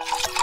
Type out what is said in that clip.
you